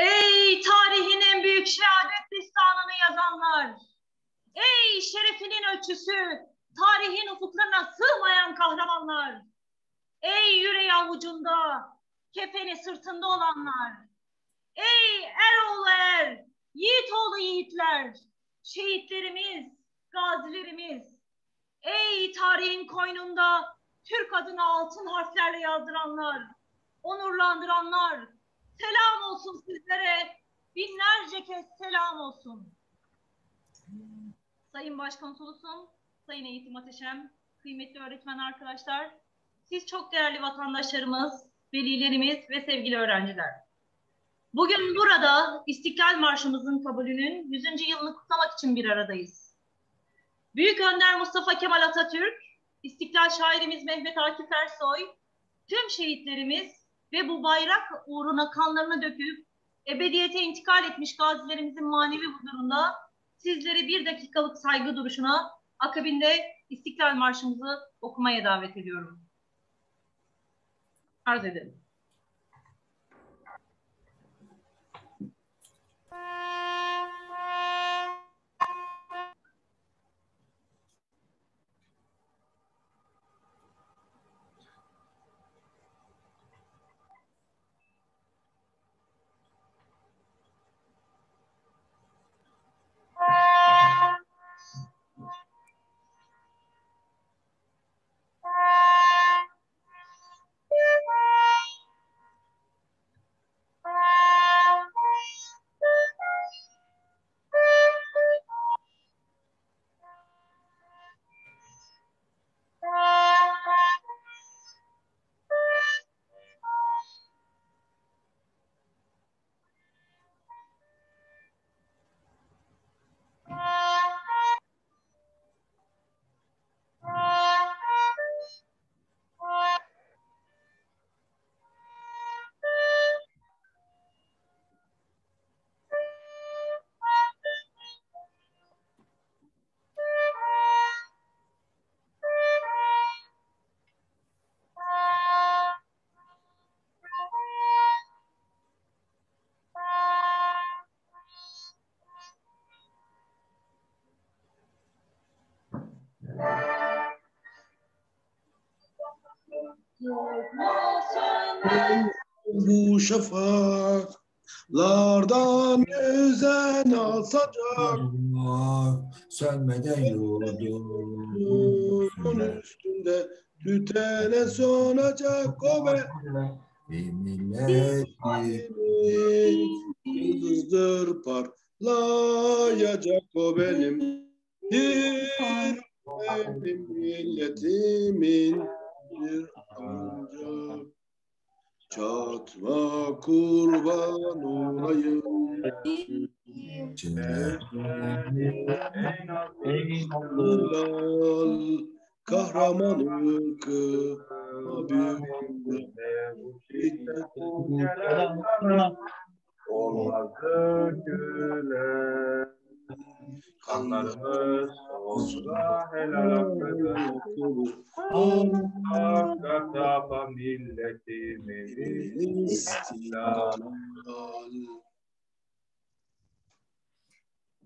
Ey tarihin en büyük şehadet listanını yazanlar! Ey şerefinin ölçüsü, tarihin ufuklarına sığmayan kahramanlar! Ey yüreği avucunda, kefeni sırtında olanlar! Ey Eroğlu er, yiğit oğlu yiğitler! Şehitlerimiz, gazilerimiz! Ey tarihin koynunda Türk adını altın harflerle yazdıranlar, onurlandıranlar, selam olsun sizlere, binlerce kez selam olsun. Sayın Başkonsolosum, Sayın Eğitim Ateşem, kıymetli öğretmen arkadaşlar, siz çok değerli vatandaşlarımız, velilerimiz ve sevgili öğrenciler. Bugün burada İstiklal Marşımızın kabulünün 100. yılını kutlamak için bir aradayız. Büyük Önder Mustafa Kemal Atatürk, İstiklal şairimiz Mehmet Akif Ersoy, tüm şehitlerimiz ve bu bayrak uğruna kanlarını döküp ebediyete intikal etmiş gazilerimizin manevi huzurunda sizleri bir dakikalık saygı duruşuna akabinde İstiklal Marşımızı okumaya davet ediyorum. Arz edelim. Şafaklardan özen alsacak. Sönmeden Yurdun üstünde tütene sonacak o be. Bir millet Yıldızdır parlayacak o benim. Bir benim milletimin bir ancak Çatma kurban olayım. Hilal kahraman ırkı Olmaz dökülen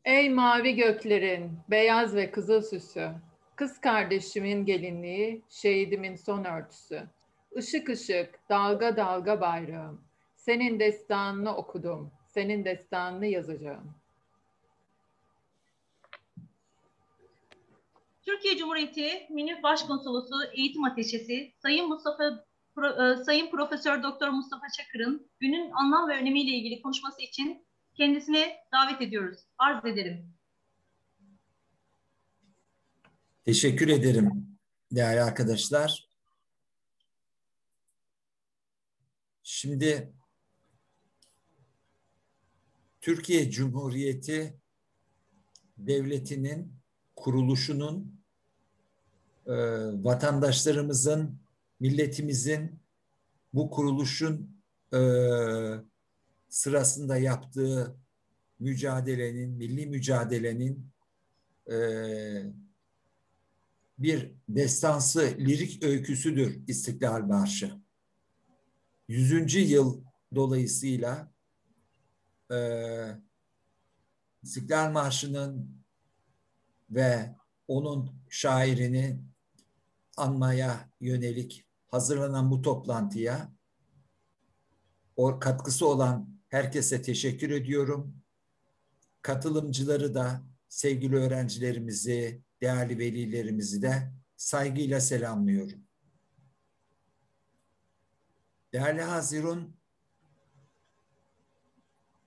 Ey mavi göklerin beyaz ve kızıl süsü, kız kardeşimin gelinliği, şehidimin son örtüsü. Işık ışık, dalga dalga bayrağım. Senin destanını okudum, senin destanını yazacağım. Türkiye Cumhuriyeti Münif Başkonsolosu Eğitim Ateşesi Sayın Mustafa Pro- e, Sayın Profesör Doktor Mustafa Çakır'ın günün anlam ve önemiyle ilgili konuşması için kendisine davet ediyoruz. Arz ederim. Teşekkür ederim değerli arkadaşlar. Şimdi Türkiye Cumhuriyeti Devleti'nin kuruluşunun e, vatandaşlarımızın, milletimizin bu kuruluşun e, sırasında yaptığı mücadelenin, milli mücadelenin e, bir destansı lirik öyküsüdür İstiklal Marşı. 100. yıl dolayısıyla e, İstiklal Marşı'nın ve onun şairini anmaya yönelik hazırlanan bu toplantıya o katkısı olan herkese teşekkür ediyorum. Katılımcıları da sevgili öğrencilerimizi, değerli velilerimizi de saygıyla selamlıyorum. Değerli Hazirun,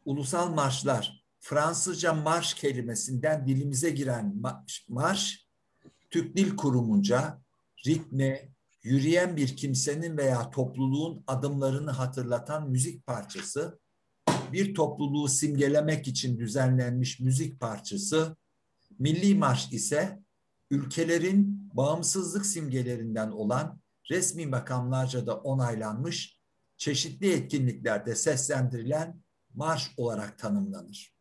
ulusal marşlar, Fransızca marş kelimesinden dilimize giren marş, Türk Dil Kurumu'nca ritme, yürüyen bir kimsenin veya topluluğun adımlarını hatırlatan müzik parçası, bir topluluğu simgelemek için düzenlenmiş müzik parçası, milli marş ise ülkelerin bağımsızlık simgelerinden olan resmi makamlarca da onaylanmış çeşitli etkinliklerde seslendirilen marş olarak tanımlanır.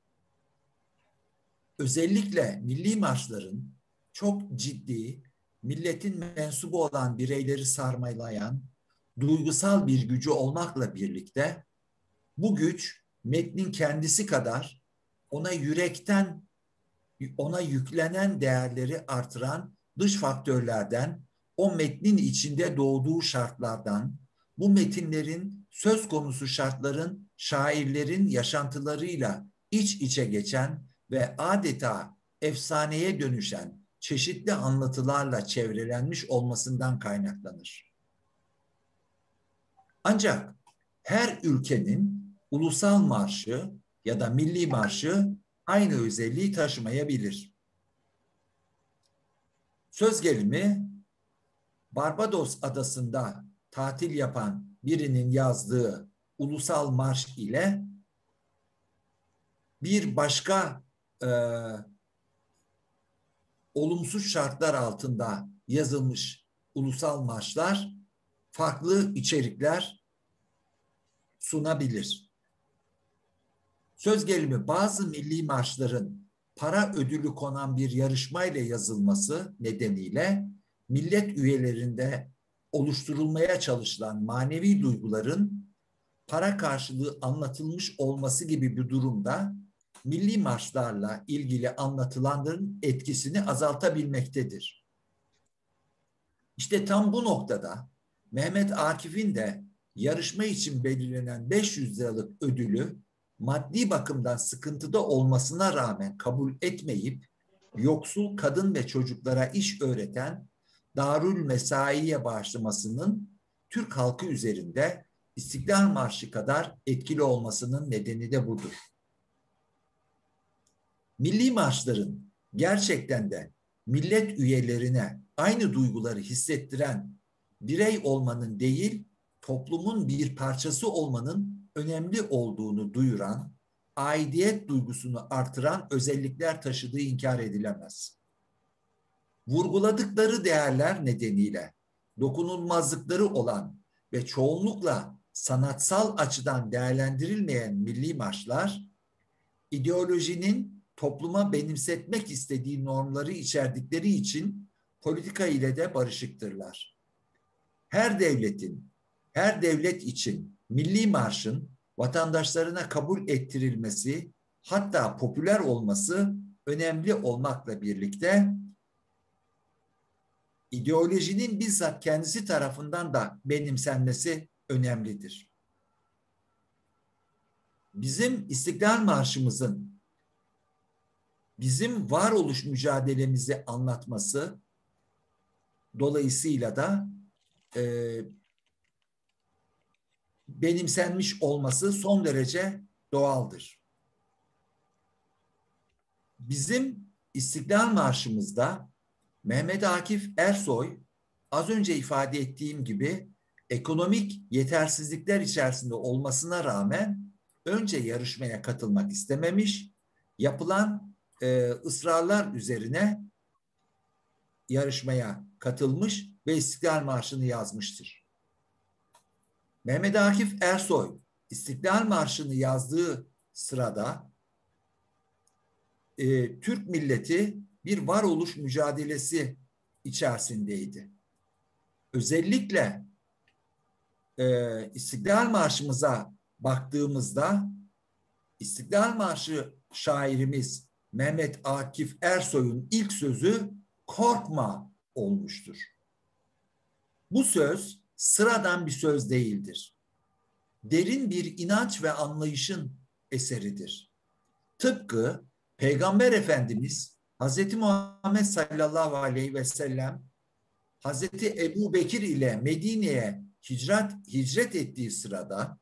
Özellikle milli marşların çok ciddi, milletin mensubu olan bireyleri sarmalayan duygusal bir gücü olmakla birlikte bu güç metnin kendisi kadar ona yürekten ona yüklenen değerleri artıran dış faktörlerden, o metnin içinde doğduğu şartlardan, bu metinlerin söz konusu şartların şairlerin yaşantılarıyla iç içe geçen ve adeta efsaneye dönüşen çeşitli anlatılarla çevrelenmiş olmasından kaynaklanır. Ancak her ülkenin ulusal marşı ya da milli marşı aynı özelliği taşımayabilir. Söz gelimi Barbados adasında tatil yapan birinin yazdığı ulusal marş ile bir başka e, olumsuz şartlar altında yazılmış ulusal marşlar farklı içerikler sunabilir. Söz gelimi bazı milli marşların para ödülü konan bir yarışmayla yazılması nedeniyle millet üyelerinde oluşturulmaya çalışılan manevi duyguların para karşılığı anlatılmış olması gibi bir durumda milli marşlarla ilgili anlatılanların etkisini azaltabilmektedir. İşte tam bu noktada Mehmet Akif'in de yarışma için belirlenen 500 liralık ödülü maddi bakımdan sıkıntıda olmasına rağmen kabul etmeyip yoksul kadın ve çocuklara iş öğreten Darül Mesai'ye bağışlamasının Türk halkı üzerinde İstiklal Marşı kadar etkili olmasının nedeni de budur. Milli marşların gerçekten de millet üyelerine aynı duyguları hissettiren birey olmanın değil, toplumun bir parçası olmanın önemli olduğunu duyuran, aidiyet duygusunu artıran özellikler taşıdığı inkar edilemez. Vurguladıkları değerler nedeniyle dokunulmazlıkları olan ve çoğunlukla sanatsal açıdan değerlendirilmeyen milli marşlar, ideolojinin topluma benimsetmek istediği normları içerdikleri için politika ile de barışıktırlar. Her devletin, her devlet için milli marşın vatandaşlarına kabul ettirilmesi, hatta popüler olması önemli olmakla birlikte ideolojinin bizzat kendisi tarafından da benimsenmesi önemlidir. Bizim İstiklal Marşımızın bizim varoluş mücadelemizi anlatması dolayısıyla da e, benimsenmiş olması son derece doğaldır. Bizim İstiklal Marşımızda Mehmet Akif Ersoy az önce ifade ettiğim gibi ekonomik yetersizlikler içerisinde olmasına rağmen önce yarışmaya katılmak istememiş, yapılan e, ısrarlar üzerine yarışmaya katılmış ve İstiklal Marşı'nı yazmıştır. Mehmet Akif Ersoy İstiklal Marşı'nı yazdığı sırada e, Türk milleti bir varoluş mücadelesi içerisindeydi. Özellikle e, İstiklal Marşımıza baktığımızda İstiklal Marşı şairimiz Mehmet Akif Ersoy'un ilk sözü korkma olmuştur. Bu söz sıradan bir söz değildir. Derin bir inanç ve anlayışın eseridir. Tıpkı Peygamber Efendimiz Hz. Muhammed sallallahu aleyhi ve sellem Hz. Ebu Bekir ile Medine'ye hicret, hicret ettiği sırada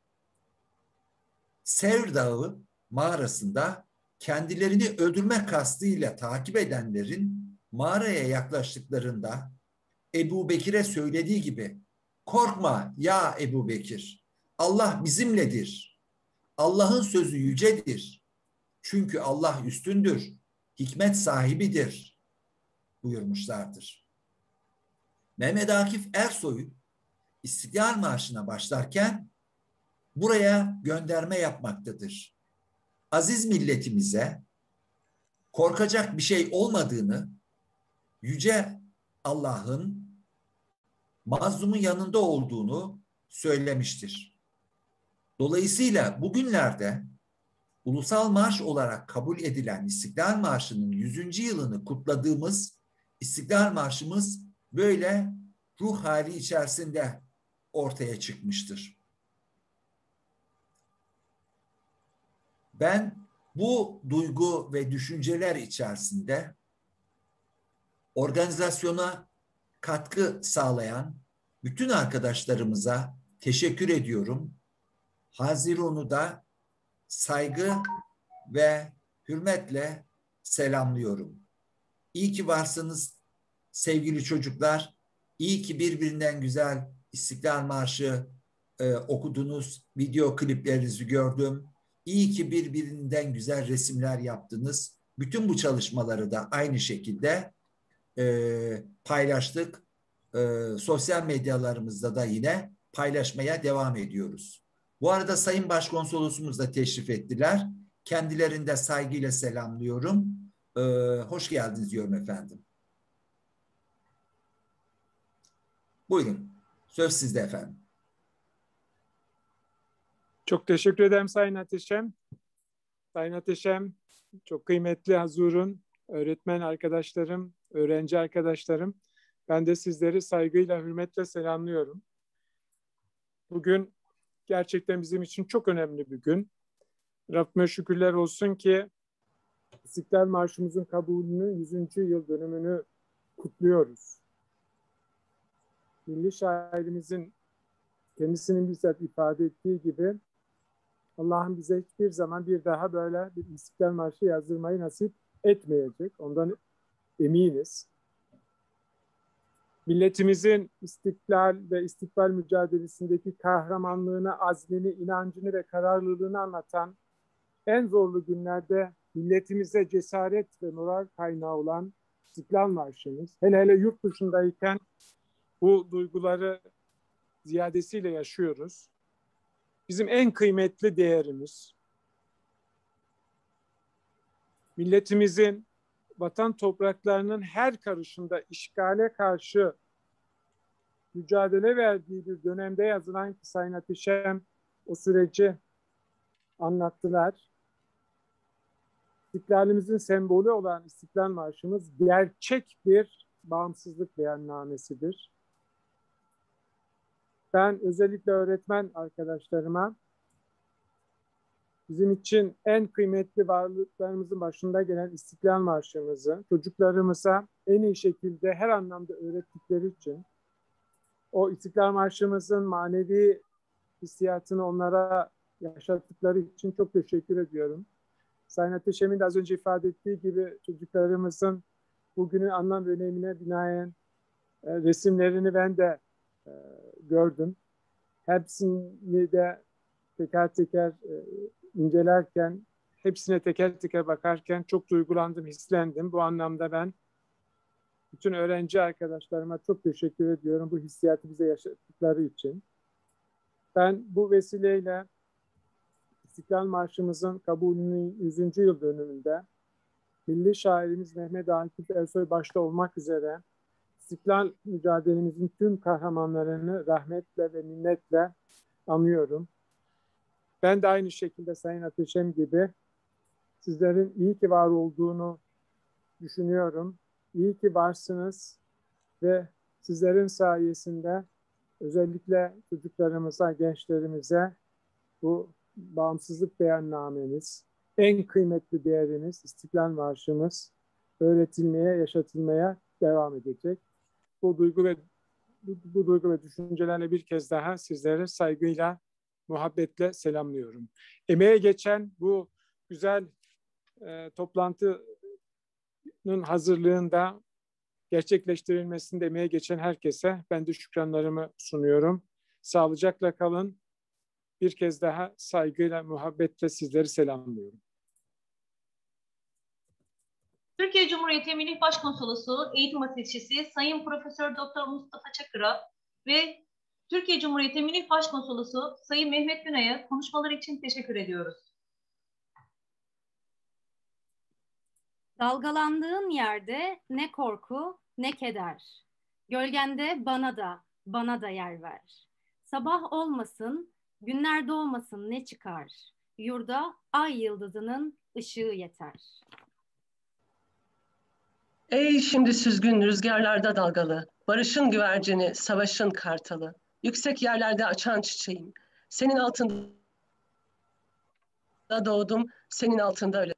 Sevr Dağı mağarasında kendilerini öldürme kastıyla takip edenlerin mağaraya yaklaştıklarında Ebu Bekir'e söylediği gibi korkma ya Ebu Bekir Allah bizimledir. Allah'ın sözü yücedir. Çünkü Allah üstündür, hikmet sahibidir buyurmuşlardır. Mehmet Akif Ersoy İstiklal Marşı'na başlarken buraya gönderme yapmaktadır. Aziz milletimize korkacak bir şey olmadığını yüce Allah'ın mazlumun yanında olduğunu söylemiştir. Dolayısıyla bugünlerde ulusal marş olarak kabul edilen İstiklal Marşı'nın 100. yılını kutladığımız İstiklal Marşımız böyle ruh hali içerisinde ortaya çıkmıştır. Ben bu duygu ve düşünceler içerisinde organizasyona katkı sağlayan bütün arkadaşlarımıza teşekkür ediyorum. Hazirun'u da saygı ve hürmetle selamlıyorum. İyi ki varsınız sevgili çocuklar. İyi ki birbirinden güzel İstiklal Marşı e, okudunuz. Video kliplerinizi gördüm. İyi ki birbirinden güzel resimler yaptınız. Bütün bu çalışmaları da aynı şekilde e, paylaştık. E, sosyal medyalarımızda da yine paylaşmaya devam ediyoruz. Bu arada Sayın Başkonsolosumuz da teşrif ettiler. Kendilerini de saygıyla selamlıyorum. Ee, hoş geldiniz diyorum efendim. Buyurun. Söz sizde efendim. Çok teşekkür ederim Sayın Ateşem. Sayın Ateşem, çok kıymetli Hazur'un, öğretmen arkadaşlarım, öğrenci arkadaşlarım. Ben de sizleri saygıyla, hürmetle selamlıyorum. Bugün gerçekten bizim için çok önemli bir gün. Rabbime şükürler olsun ki İstiklal Marşımızın kabulünün 100. yıl dönümünü kutluyoruz. Milli şairimizin kendisinin bizzat ifade ettiği gibi Allah'ın bize hiçbir zaman bir daha böyle bir İstiklal Marşı yazdırmayı nasip etmeyecek. Ondan eminiz milletimizin istiklal ve istikbal mücadelesindeki kahramanlığını, azmini, inancını ve kararlılığını anlatan en zorlu günlerde milletimize cesaret ve moral kaynağı olan İstiklal Marşımız. Hele hele yurt dışındayken bu duyguları ziyadesiyle yaşıyoruz. Bizim en kıymetli değerimiz, milletimizin vatan topraklarının her karışında işgale karşı mücadele verdiği bir dönemde yazılan ki Sayın Ateşem o süreci anlattılar. İstiklalimizin sembolü olan İstiklal Marşımız gerçek bir bağımsızlık beyannamesidir. Ben özellikle öğretmen arkadaşlarıma bizim için en kıymetli varlıklarımızın başında gelen İstiklal Marşımızı çocuklarımıza en iyi şekilde her anlamda öğrettikleri için o İstiklal Marşımızın manevi hissiyatını onlara yaşattıkları için çok teşekkür ediyorum. Sayın Ateşem'in de az önce ifade ettiği gibi çocuklarımızın bugünün anlam ve önemine binaen e, resimlerini ben de e, gördüm. Hepsini de teker teker e, incelerken, hepsine teker teker bakarken çok duygulandım, hislendim. Bu anlamda ben bütün öğrenci arkadaşlarıma çok teşekkür ediyorum bu hissiyatı bize yaşattıkları için. Ben bu vesileyle İstiklal Marşımızın kabulünün 100. yıl dönümünde milli şairimiz Mehmet Akif Ersoy başta olmak üzere İstiklal mücadelemizin tüm kahramanlarını rahmetle ve minnetle anıyorum. Ben de aynı şekilde Sayın Ateşem gibi sizlerin iyi ki var olduğunu düşünüyorum. İyi ki varsınız ve sizlerin sayesinde özellikle çocuklarımıza, gençlerimize bu bağımsızlık beyannameniz, en kıymetli değeriniz, İstiklal Marşımız öğretilmeye, yaşatılmaya devam edecek. Bu duygu ve bu, bu duygu ve düşüncelerle bir kez daha sizleri saygıyla, muhabbetle selamlıyorum. Emeğe geçen bu güzel e, toplantının hazırlığında gerçekleştirilmesinde emeğe geçen herkese ben de şükranlarımı sunuyorum. Sağlıcakla kalın. Bir kez daha saygıyla, muhabbetle sizleri selamlıyorum. Türkiye Cumhuriyeti Milli Başkonsolosu Eğitim Ateşisi Sayın Profesör Doktor Mustafa Çakır'a ve Türkiye Cumhuriyeti Milli Başkonsolosu Sayın Mehmet Günay'a konuşmalar için teşekkür ediyoruz. Dalgalandığın yerde ne korku ne keder. Gölgende bana da, bana da yer ver. Sabah olmasın, günler doğmasın ne çıkar. Yurda ay yıldızının ışığı yeter. Ey şimdi süzgün rüzgarlarda dalgalı, barışın güvercini, savaşın kartalı, yüksek yerlerde açan çiçeğim, senin altında doğdum, senin altında öyle.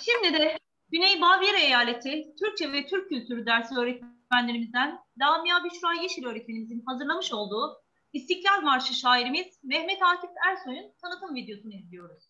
Şimdi de Güney Bavyera Eyaleti Türkçe ve Türk Kültürü dersi öğretmenlerimizden Lamia Büşra Yeşil öğretmenimizin hazırlamış olduğu İstiklal Marşı şairimiz Mehmet Akif Ersoy'un tanıtım videosunu izliyoruz.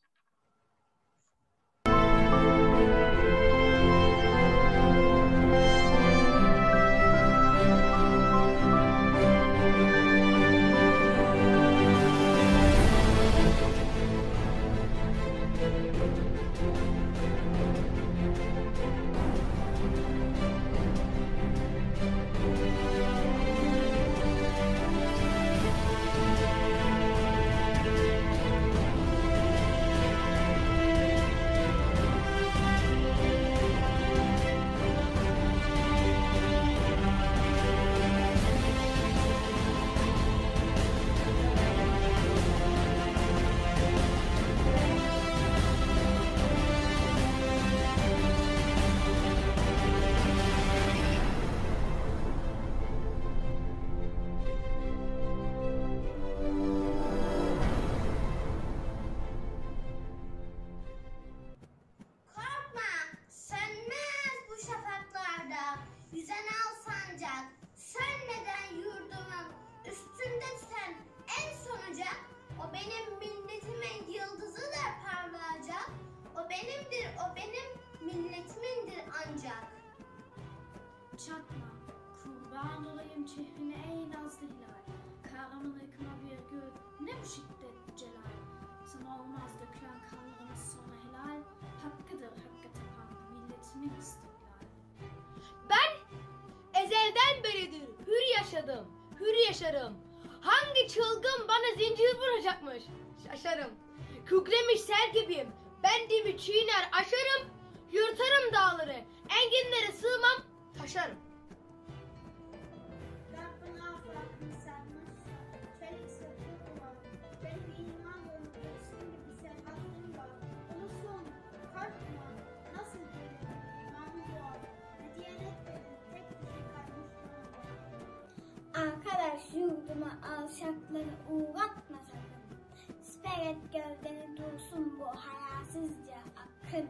Yaşadım, hür yaşarım. Hangi çılgın bana zincir vuracakmış? Şaşarım. Kükremiş sel gibiyim. Ben dibi çiğner aşarım. Yırtarım dağları. Enginlere sığmam, taşarım. Yurduma alçakları uğratma sakın. Siper et gövdeni dursun bu hayasızca akın.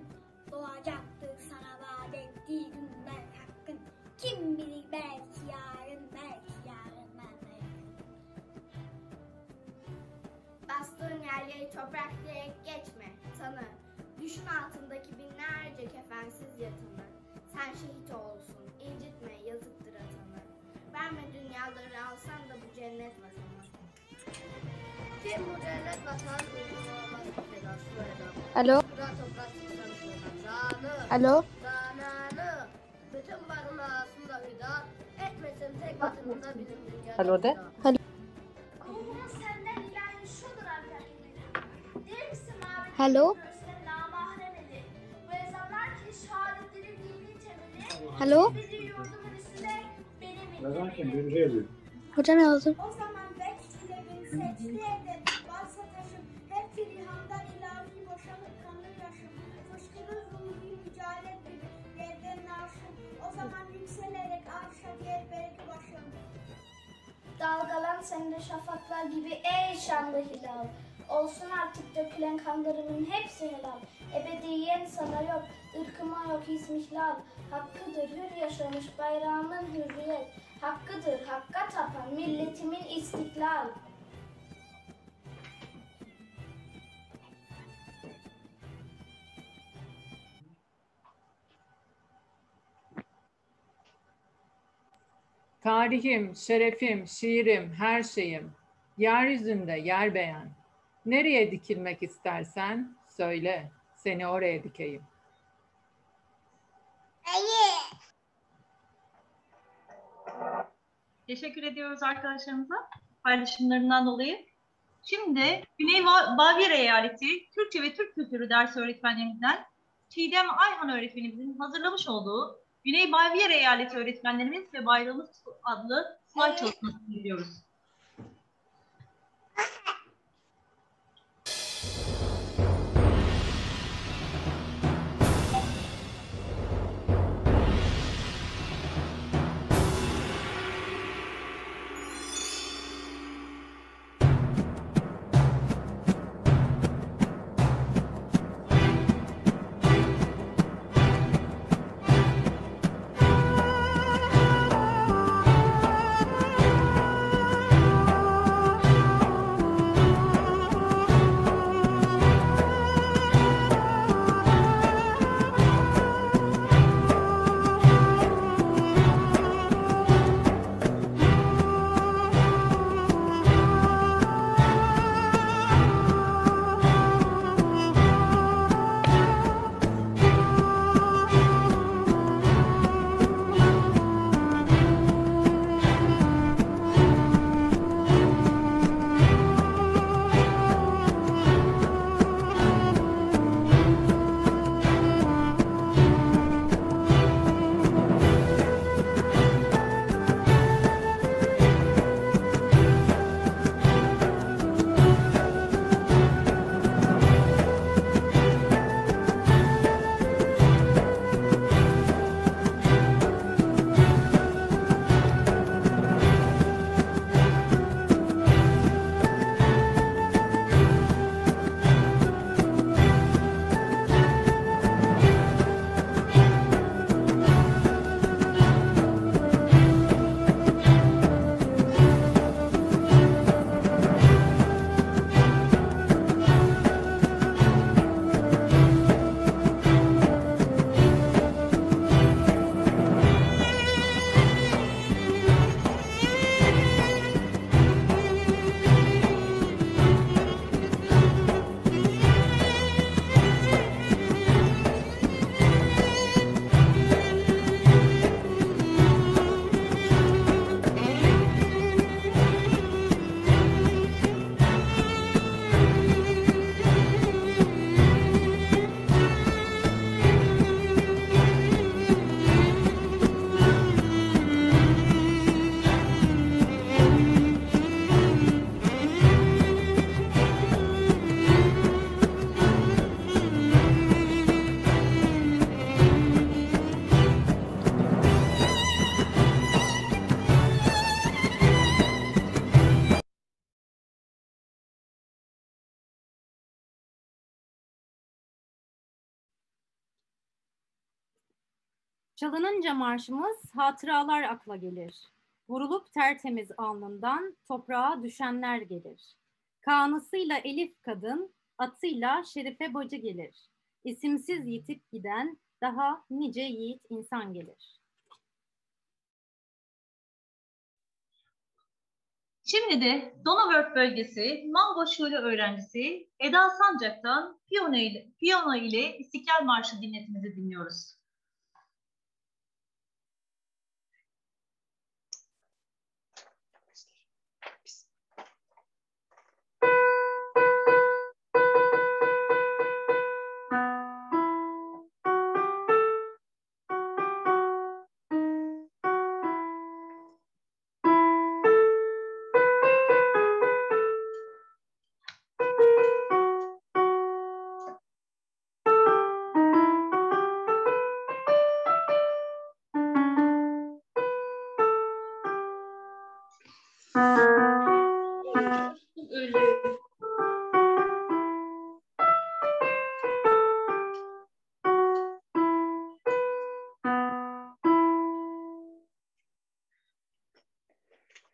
Doğacaktır sana vaat ettiği hakkın. Kim bilir belki yarın, belki yarından da yakın. Bastığın yerleri toprak diyerek geçme, tanı. Düşün altındaki binlerce kefensiz yatanı. Sen şehit olsun, incitme, yazıktır atanı. Verme dünyaları alsan da bu cennet vatanı. Kim bu cennet vatan? Alo. Alo. Bütün varını aslında hüda. Etmesin tek vatanında bizim dünya. Alo de. Alo. Hello. Hello. Bizi yurdumun üstüne benim Hocam yazdım. O zaman bekle beni Seçti edip varsa taşım hep trihandan ilahi boşanır kanlı yaşım. Fışkırır ruhi mücadele gibi yerden arşım. O zaman yükselerek arşa diğer belki başım. Dalgalan sen de şafaklar gibi ey şanlı hilal. Olsun artık dökülen kanlarımın hepsi helal. Ebediyen sana yok, ırkıma yok ismihlal. Hakkıdır hür yaşamış bayrağımın hürriyet. Hakkıdır hakka tapan milletimin istiklal. Tarihim, şerefim, şiirim, her şeyim. Yeryüzünde yer beğen. Nereye dikilmek istersen söyle, seni oraya dikeyim. Teşekkür ediyoruz arkadaşlarımıza paylaşımlarından dolayı. Şimdi Güney Bavyera Eyaleti Türkçe ve Türk Kültürü ders öğretmenlerimizden Çiğdem Ayhan öğretmenimizin hazırlamış olduğu Güney Bavyera Eyaleti öğretmenlerimiz ve Bayrağımız adlı slide çalışmasını izliyoruz. Çalınınca marşımız hatıralar akla gelir. Vurulup tertemiz alnından toprağa düşenler gelir. Kanısıyla Elif kadın, atıyla Şerife bacı gelir. İsimsiz yitip giden daha nice yiğit insan gelir. Şimdi de Donauwörth bölgesi Malbo Şule öğrencisi Eda Sancak'tan piyano ile, piyano ile İstiklal Marşı dinletimizi dinliyoruz.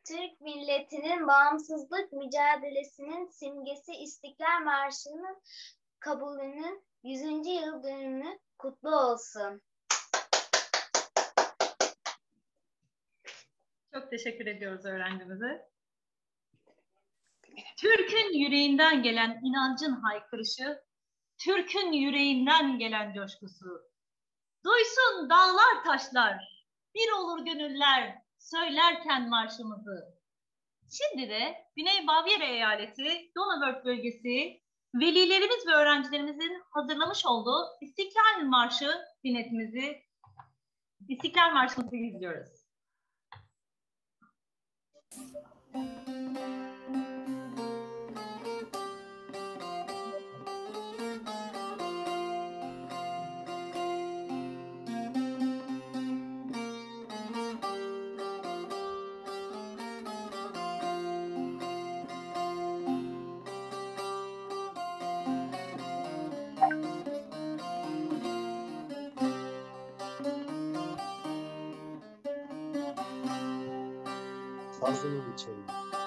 Türk milletinin bağımsızlık mücadelesinin simgesi İstiklal Marşı'nın kabulünün 100. yıl dönümü kutlu olsun. Çok teşekkür ediyoruz öğrencimize. Türk'ün yüreğinden gelen inancın haykırışı, Türk'ün yüreğinden gelen coşkusu. Duysun dağlar taşlar, bir olur gönüller söylerken marşımızı. Şimdi de Güney Bavyera Eyaleti Donauwörth bölgesi velilerimiz ve öğrencilerimizin hazırlamış olduğu İstiklal Marşı dinletimizi, İstiklal Marşımızı izliyoruz. Are 千米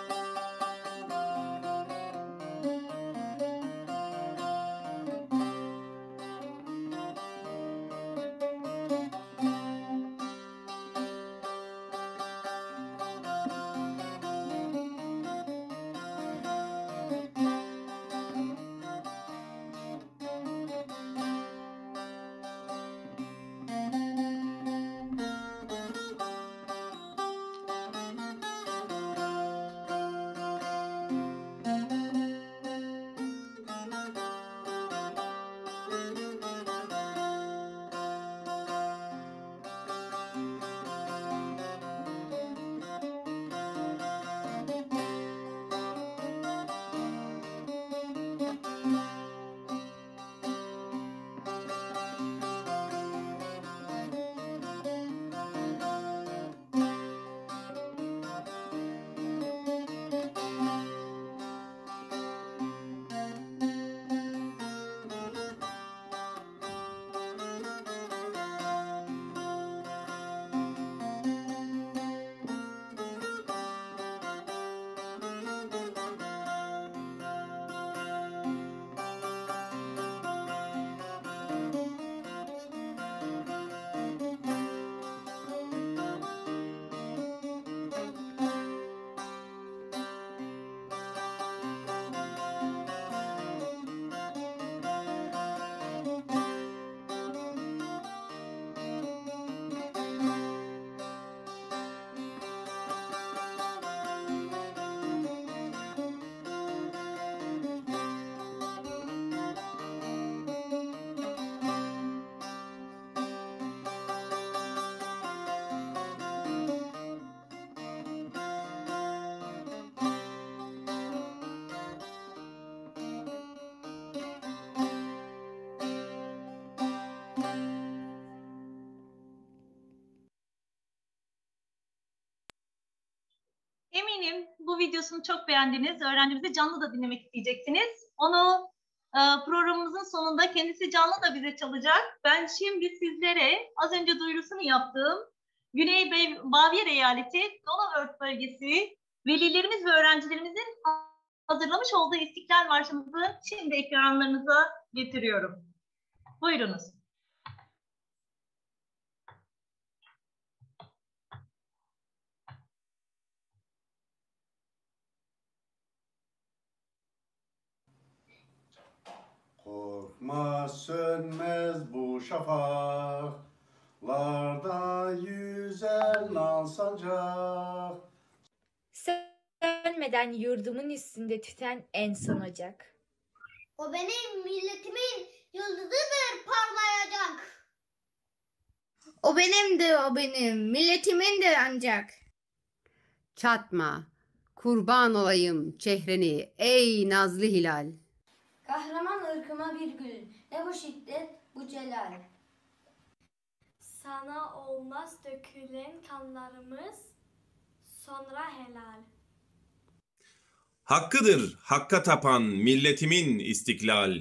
Eminim bu videosunu çok beğendiniz. Öğrencimizi canlı da dinlemek isteyeceksiniz. Onu e, programımızın sonunda kendisi canlı da bize çalacak. Ben şimdi sizlere az önce duyurusunu yaptığım Güney Bavyera Eyaleti Donauwörth bölgesi velilerimiz ve öğrencilerimizin hazırlamış olduğu İstiklal Marşımızı şimdi ekranlarınıza getiriyorum. Buyurunuz. Korkma sönmez bu şafaklarda yüzer nal sancak. Sönmeden yurdumun üstünde tüten en son ocak. O benim milletimin yıldızıdır parlayacak. O benimdir o benim, milletimindir ancak. Çatma, kurban olayım çehreni ey nazlı hilal. Kahraman ırkıma bir gül, ne bu şiddet bu celal. Sana olmaz dökülen kanlarımız sonra helal. Hakkıdır hakka tapan milletimin istiklal.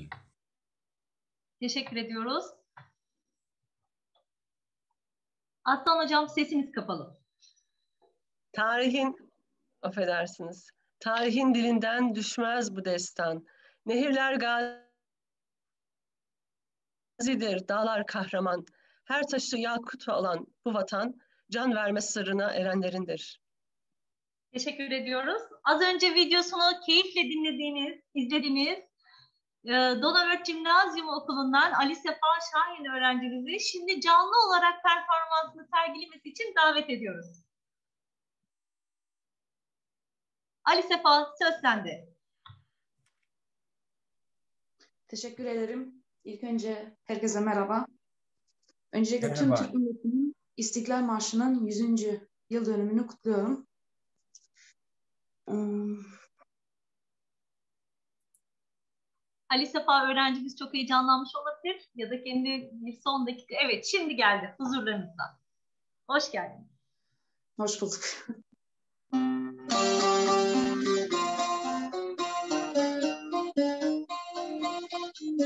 Teşekkür ediyoruz. Aslan Hocam sesiniz kapalı. Tarihin, affedersiniz, tarihin dilinden düşmez bu destan. Nehirler gazidir, dağlar kahraman. Her taşı yakut olan bu vatan, can verme sırrına erenlerindir. Teşekkür ediyoruz. Az önce videosunu keyifle dinlediğiniz, izlediğiniz e, Donavört Cimnazyum Okulu'ndan Ali Sefa Şahin öğrencimizi şimdi canlı olarak performansını sergilemesi için davet ediyoruz. Ali Sefa söz sende. Teşekkür ederim. İlk önce herkese merhaba. Öncelikle tüm Merhaba. Türk milletinin İstiklal Marşı'nın 100. yıl dönümünü kutluyorum. Hmm, Ali Sefa öğrencimiz çok heyecanlanmış olabilir ya da kendi bir son dakika. Evet şimdi geldi huzurlarınızda. Hoş geldin. Hoş bulduk. Thank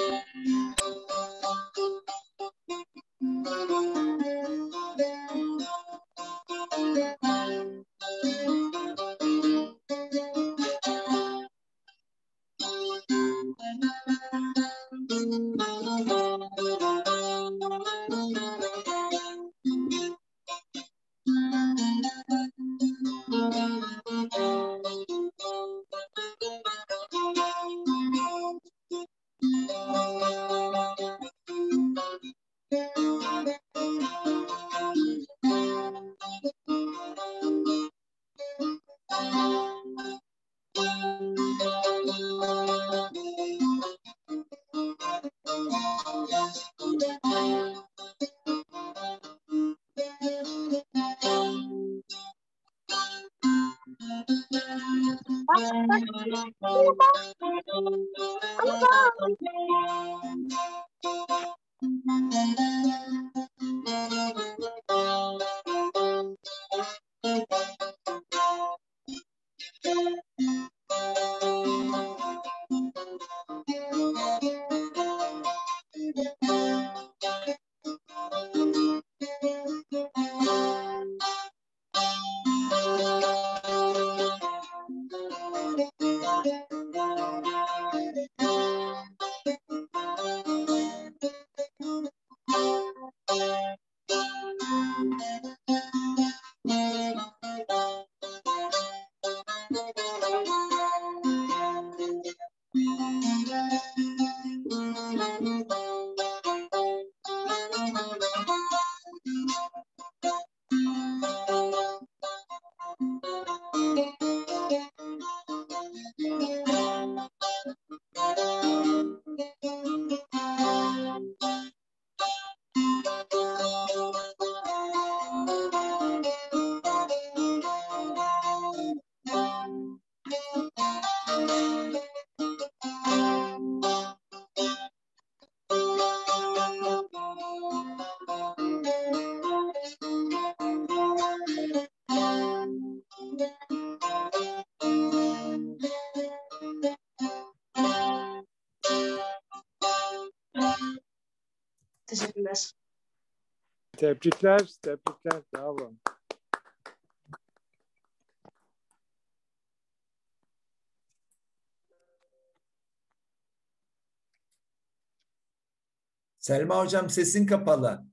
you. Bác, bác, bác. Teşekkürler. Tebrikler, tebrikler. Bravo. Selma hocam sesin kapalı.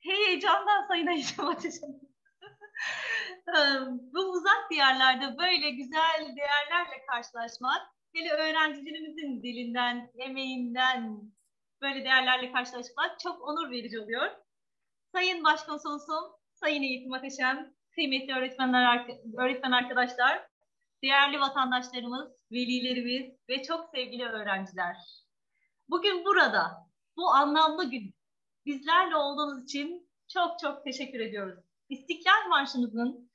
Heyecandan Sayın Ayşem Ateş'im. Bu uzak diyarlarda böyle güzel değerlerle karşılaşmak, hele öğrencilerimizin dilinden, emeğinden böyle değerlerle karşılaşmak çok onur verici oluyor. Sayın Başkonsolosum, Sayın Eğitim Ateşem, kıymetli öğretmenler, öğretmen arkadaşlar, değerli vatandaşlarımız, velilerimiz ve çok sevgili öğrenciler. Bugün burada, bu anlamlı gün bizlerle olduğunuz için çok çok teşekkür ediyoruz. İstiklal Marşımızın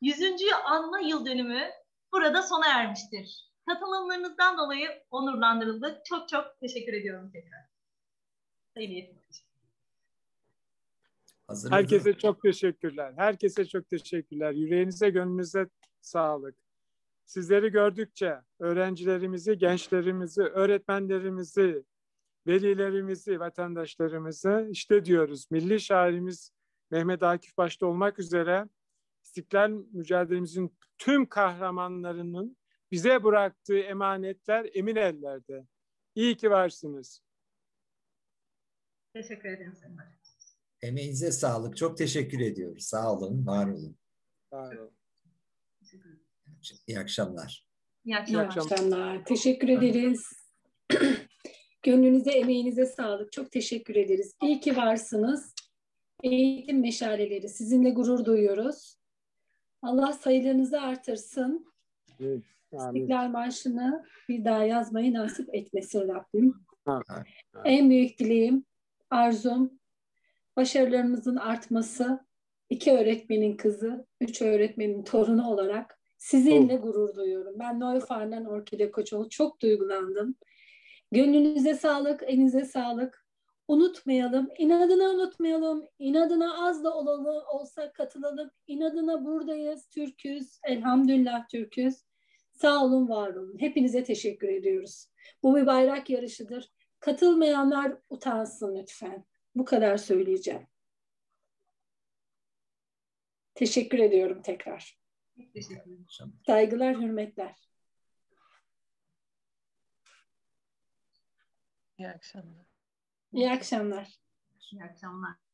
100. anma yıl dönümü burada sona ermiştir. Katılımlarınızdan dolayı onurlandırıldık. Çok çok teşekkür ediyorum tekrar. Eğitim Hazırladım. Herkese çok teşekkürler. Herkese çok teşekkürler. Yüreğinize, gönlünüze sağlık. Sizleri gördükçe öğrencilerimizi, gençlerimizi, öğretmenlerimizi, velilerimizi, vatandaşlarımızı işte diyoruz. Milli şairimiz Mehmet Akif başta olmak üzere İstiklal mücadelemizin tüm kahramanlarının bize bıraktığı emanetler emin ellerde. İyi ki varsınız. Teşekkür ederim Sayın Hocam. Emeğinize sağlık. Çok teşekkür ediyoruz. Sağ olun, var olun. Sağ olun. İyi akşamlar. İyi İyi akşamlar. akşamlar. Teşekkür ederiz. Gönlünüze, emeğinize sağlık. Çok teşekkür ederiz. İyi ki varsınız. Eğitim meşaleleri. Sizinle gurur duyuyoruz. Allah sayılarınızı artırsın. Amin. İstiklal Marşı'nı bir daha yazmayı nasip etmesin Rabbim. Amin. En büyük dileğim, arzum, başarılarımızın artması, iki öğretmenin kızı, üç öğretmenin torunu olarak sizinle gurur duyuyorum. Ben Neufar'dan Orkide Koçoğlu çok duygulandım. Gönlünüze sağlık, elinize sağlık. Unutmayalım, inadına unutmayalım, inadına az da olalım, olsa katılalım, inadına buradayız, Türküz, elhamdülillah Türküz. Sağ olun, var olun. Hepinize teşekkür ediyoruz. Bu bir bayrak yarışıdır. Katılmayanlar utansın lütfen. Bu kadar söyleyeceğim. Teşekkür ediyorum tekrar. Teşekkür ederim. Saygılar, hürmetler. İyi akşamlar. İyi akşamlar. İyi akşamlar.